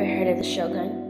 ever heard of the Shogun?